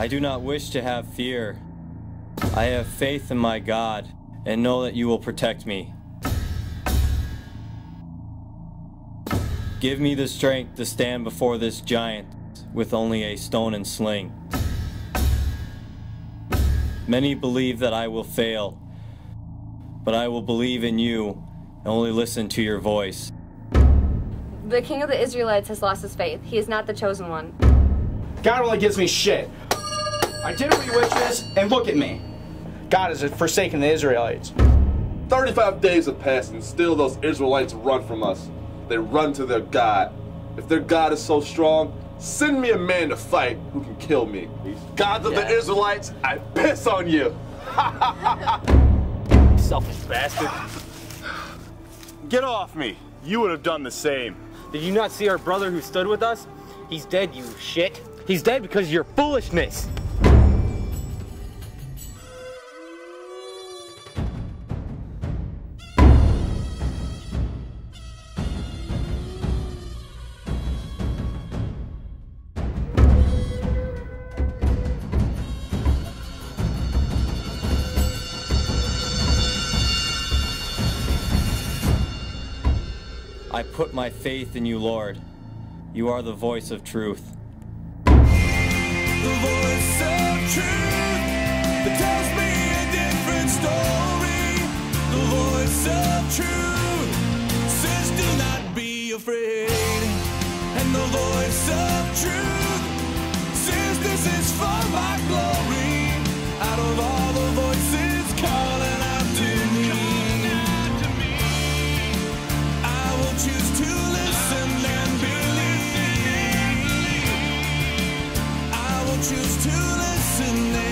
I do not wish to have fear. I have faith in my God and know that you will protect me. Give me the strength to stand before this giant with only a stone and sling. Many believe that I will fail, but I will believe in you and only listen to your voice. The king of the Israelites has lost his faith. He is not the chosen one. God only gives me shit. I did what you wishes, and look at me. God has forsaken the Israelites. 35 days have passed and still those Israelites run from us. They run to their God. If their God is so strong, send me a man to fight who can kill me. Gods of the Israelites, I piss on you. Selfish bastard. Get off me. You would have done the same. Did you not see our brother who stood with us? He's dead, you shit. He's dead because of your foolishness. I put my faith in you, Lord. You are the voice of truth. The voice of truth that tells me a different story. The voice of truth says, Do not be afraid. And the voice of truth says, This is for my glory. choose to listen